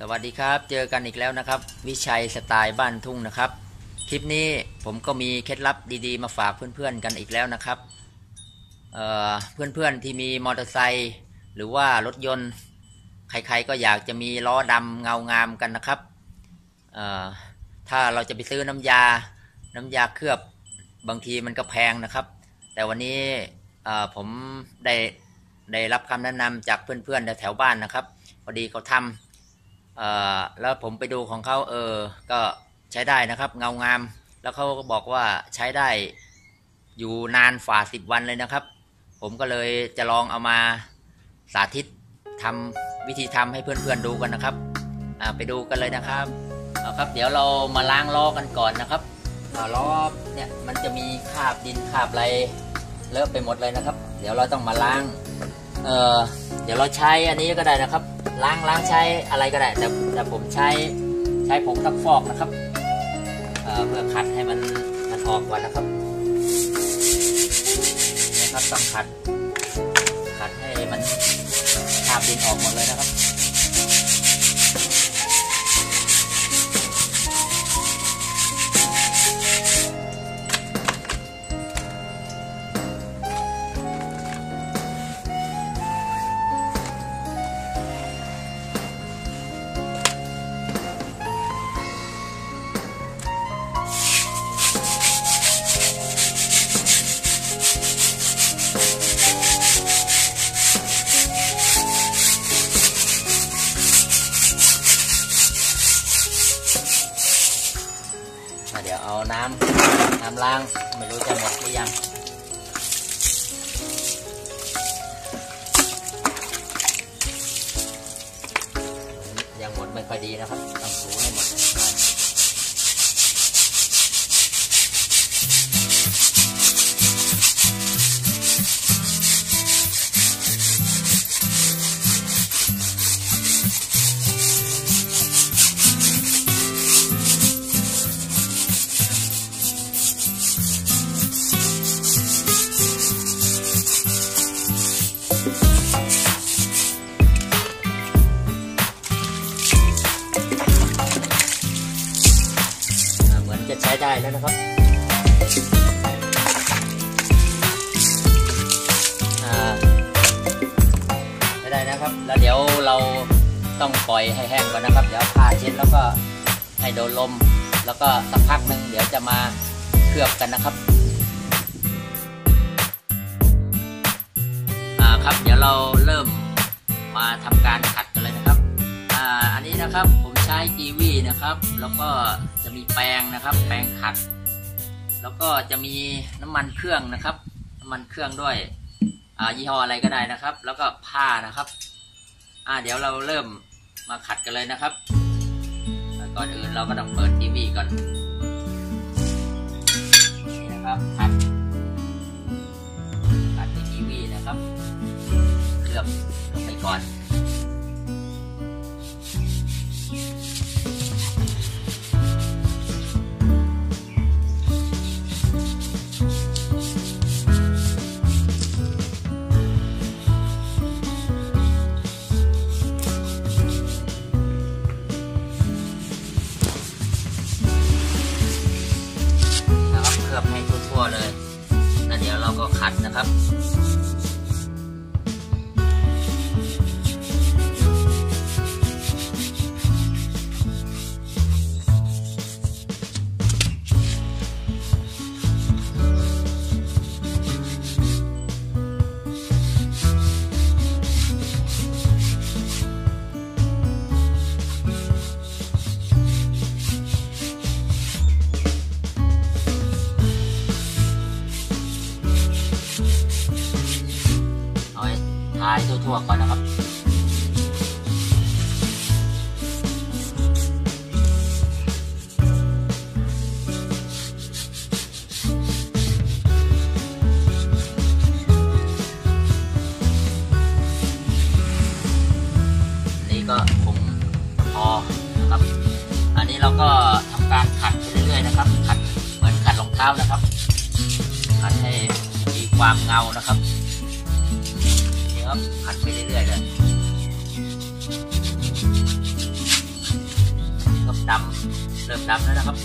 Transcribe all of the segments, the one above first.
สวัสดีครับ เจอกันอีกแล้วนะครับ วิชัยสไตล์บ้านทุ่งนะครับ คลิปนี้ผมก็มีเคล็ดลับดีๆ มาฝากเพื่อนๆกันอีกแล้วนะครับเเพื่อนๆที่มีมอเตอร์ไซค์หรือว่ารถยนต์ ใครๆก็อยากจะมีล้อดำเงางามกันนะครับ ถ้าเราจะไปซื้อน้ำยา น้ำยาเคลือบบางทีมันก็แพงนะครับ แต่วันนี้ผมได้ได้รับคำแนะนำจากเพื่อนๆแถวบ้านนะครับพอดีเขาทำ แล้วผมไปดูของเขาเออก็ใช้ได้นะครับ เงางาม แล้วเขาก็บอกว่าใช้ได้อยู่นานฝ่าสิบวันเลยนะครับ ผมก็เลยจะลองเอามาสาธิตทำวิธีทำให้เพื่อนๆดูกันนะครับไปดูกันเลยนะครับเอาครับ เดี๋ยวเรามาล้างล้อกันก่อนนะครับล้อเนี่ยมันจะมีคราบดินคราบอะไรเลอะไปหมดเลยนะครับ เดี๋ยวเราต้องมาล้างเออเดี๋ยวเราใช้อันนี้ก็ได้นะครับ ล้างล้างใช้อะไรก็ได้ แต่แต่ผมใช้ใช้ผงซักฟอกนะครับเเพื่อขัดให้มันมันออกก่อนนะครับนะครับต้องขัดขัดให้มันคาบดินออกหมดเลยนะครับำน้ำล้างไม่รู้จะหมดหรือยังยังหมดไม่ค่อยดีนะครับต้องถูให้หมด แล้วนะครับใช้ได้นะครับ แล้วเดี๋ยวเราต้องปล่อยให้แห้งก่อนนะครับ เดี๋ยวผ้าเช็ดแล้วก็ให้โดนลม แล้วก็สักพักหนึ่งเดี๋ยวจะมาเคลือบกันนะครับอ่าครับเดี๋ยวเราเริ่มมาทำการขัดกันเลยนะครับ อ่า อันนี้นะครับผ มใช้กีวีนะครับ แล้วก็จะมีแปรงนะครับ แปรงขัด แล้วก็จะมีน้ำมันเครื่องนะครับ น้ำมันเครื่องด้วยอ่ายี่ห้ออะไรก็ได้นะครับ แล้วก็ผ้านะครับ อ่าเดี๋ยวเราเริ่มมาขัดกันเลยนะครับ ก่อนอื่นเราก็ต้องเปิดทีวีก่อนนี่นะครับขัดขัดทีวีนะครับเคลือบลงไปก่อน ทายทั่วๆก่อนนะครับนี่ก็คงพอนะครับ อันนี้เราก็ทำการขัดไปเรื่อยๆนะครับ ขัดเหมือนขัดรองเท้านะครับ ขัดให้มีความเงานะครับ ผัดไปเรื่อยๆเลยเริ่มดำเริ่มดำแล้วนะครับ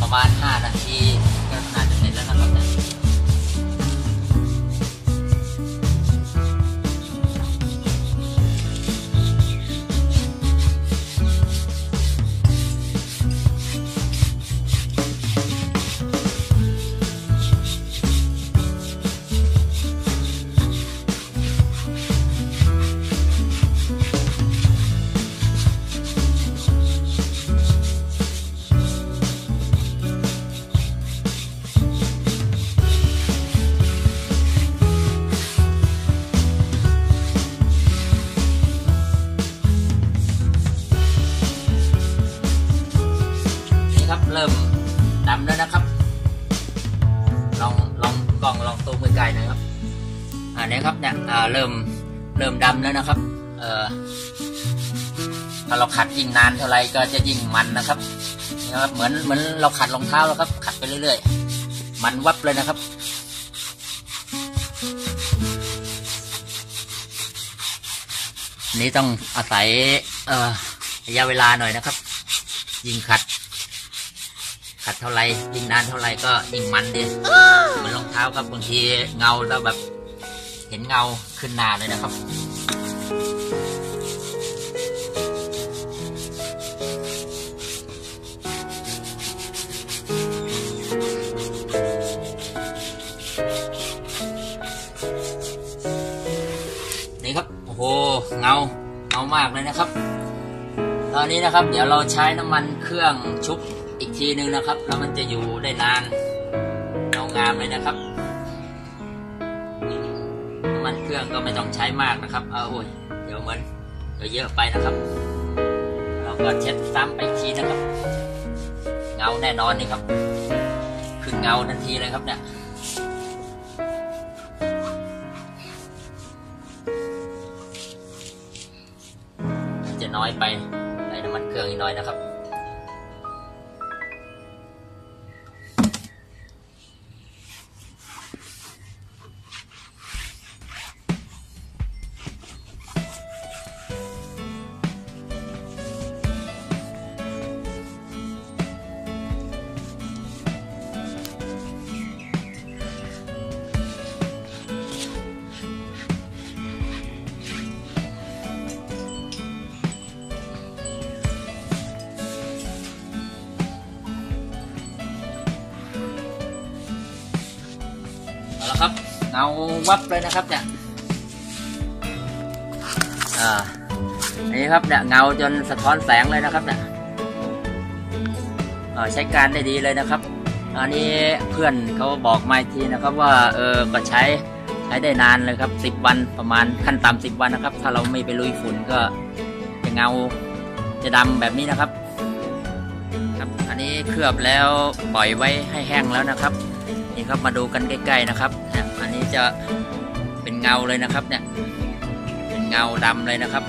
ประมาณ 5 นาที เริ่มดำแล้วนะครับ ลองลองกล้องลองตูมใกลๆน่อยครับอ่านี่ยครับเนี่ยเริ่มเริ่มดำแล้วนะครับ เอ่อถ้าเราขัดยิ่งนานเท่าไรก็จะยิ่งมันนะครับนี่นะครับ เหมือนเหมือนเราขัดรองเท้าแล้วครับ ขัดไปเรื่อยๆ มันวับเลยนะครับนี้ต้องอาศัยระยะเวลาหน่อยนะครับ ยิ่งขัด ขัดเท่าไรยิ่งนานเท่าไรก็ยิ่งมันดีเหมือนรองเท้าครับบางทีเงาแล้วแบบ เห็นเงาขึ้นหนาเลยนะครับนี่ครับโอ้โหเงาเงามากเลยนะครับ ตอนนี้นะครับ เดี๋ยวเราใช้น้ำมันเครื่องชุบ อีกทีนึงนะครับ แล้วมันจะอยู่ได้นานเงางามเลยนะครับน้ำมันเครื่องก็ไม่ต้องใช้มากนะครับเอาโอ้ยเดี๋ยวเหมือนเดี๋ยวเยอะไปนะครับ เราก็เช็ดซ้ำไปอีกทีนะครับ เงาแน่นอนนี่ครับขึ้นเงาทันทีเลยครับเนี่ยจะน้อยไปใส่น้ำมันเครื่องอีกหน่อยนะครับ เงาวับเลยนะครับเนี่ยอ่านี่ครับเนี่ยเงาจนสะท้อนแสงเลยนะครับเนี่ยใช้การได้ดีเลยนะครับ อันนี้เพื่อนเขาบอกมาทีนะครับว่าเออก็ใช้ใช้ได้นานเลยครับสิบวันประมาณขั้นต่ำสิบวันนะครับ ถ้าเราไม่ไปลุยฝุ่นก็จะเงาจะดำแบบนี้นะครับครับ อันนี้เคลือบแล้วปล่อยไว้ให้แห้งแล้วนะครับ นี่ครับมาดูกันใกล้ๆนะครับเนี่ยอันนี้จะเป็นเงาเลยนะครับเนี่ยเป็นเงาดำเลยนะครับ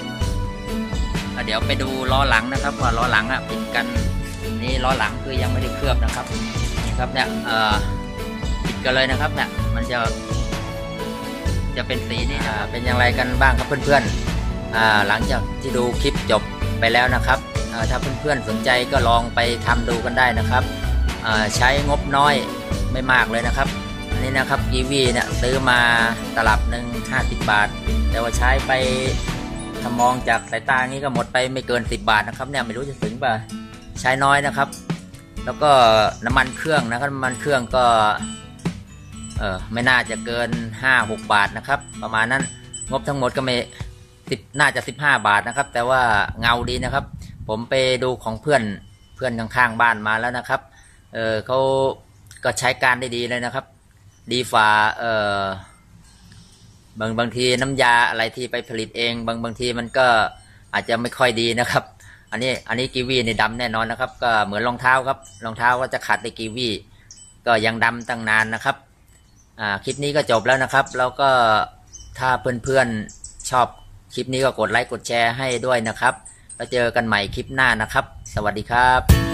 แล้วเดี๋ยวไปดูล้อหลังนะครับว่าล้อหลังอะปิดกันนี่ล้อหลังคือยังไม่ได้เคลือบนะครับนี่ครับเนี่ยเอ่อปิดกันเลยนะครับเนี่ยมันจะจะเป็นสีนี่เป็นอย่างไรกันบ้างครับเพื่อนๆอ่าหลังจากที่ดูคลิปจบไปแล้วนะครับถ้าเพื่อนๆสนใจก็ลองไปทำดูกันได้นะครับใช้งบน้อย ไม่มากเลยนะครับ อันนี้นะครับกีวีเนี่ยซื้อมาตลับหนึ่ง50บาท แต่ว่าใช้ไปถ้ามองจากสายตานี้ก็หมดไปไม่เกิน 10 บาทนะครับเนี่ยไม่รู้จะถึงป่ะใช้น้อยนะครับ แล้วก็น้ำมันเครื่องนะครับน้ำมันเครื่องก็เออไม่น่าจะเกิน 5-6 บาทนะครับ ประมาณนั้นงบทั้งหมดก็ไม่สิบน่าจะ 15 บาทนะครับ แต่ว่าเงาดีนะครับ ผมไปดูของเพื่อนเพื่อนข้างๆบ้านมาแล้วนะครับเออเขา ก็ใช้การได้ดีเลยนะครับ ดีฝ่าเอ่อบางบางทีน้ำยาอะไรที่ไปผลิตเอง บางบางทีมันก็อาจจะไม่ค่อยดีนะครับ อันนี้อันนี้กีวีนี่ดำแน่นอนนะครับ ก็เหมือนรองเท้าครับรองเท้าก็จะขัดในกีวีก็ยังดำตั้งนานนะครับอ่าคลิปนี้ก็จบแล้วนะครับ แล้วก็ถ้าเพื่อนๆชอบคลิปนี้ก็กดไลค์กดแชร์ให้ด้วยนะครับ แล้วเจอกันใหม่คลิปหน้านะครับ สวัสดีครับ